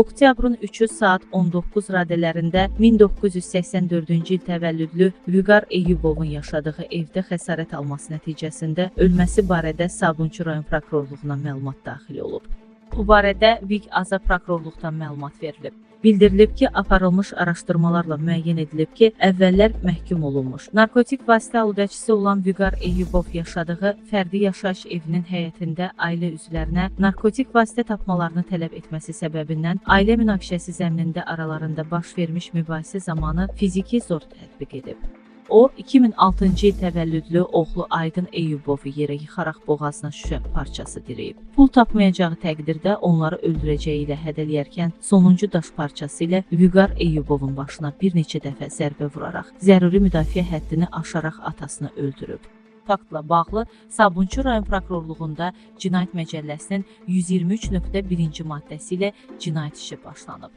Oktyabrın 3-ü saat 19 radələrində 1984-cü il təvəllüdlü Vüqar Eyyubovun yaşadığı evdə xəsarət alması nəticəsində ölməsi barədə Sabunçu rayon prokurorluğuna məlumat daxil olub. Bu barədə Viq Aza prokurorluqdan məlumat verilib. Bildirilib ki, aparılmış araşdırmalarla müəyyən edilib ki, əvvəllər məhkum olunmuş. Narkotik vasitə alıcısı olan Vüqar Eyyubov yaşadığı fərdi yaşayış evinin həyətində ailə üzvlərinə narkotik vasitə tapmalarını tələb etməsi səbəbindən ailə münaqişəsi zəminində aralarında baş vermiş mübahisə zamanı fiziki zor tətbiq edib. O, 2006-cı il təvəllüdlü oğlu Aydın Eyyubovu yerə yıxaraq boğazına şüşə parçası dirəyib. Pul tapmayacağı təqdirdə onları öldürəcəyi ilə hədələyərkən sonuncu daş parçası ilə Vüqar Eyyubovun başına bir neçə dəfə zərbə vuraraq zəruri müdafiə həddini aşaraq atasını öldürüb. Faktla bağlı Sabunçu rayon prokurorluğunda Cinayət Məcəlləsinin 123.1-ci maddəsi ilə cinayət işi başlanıb.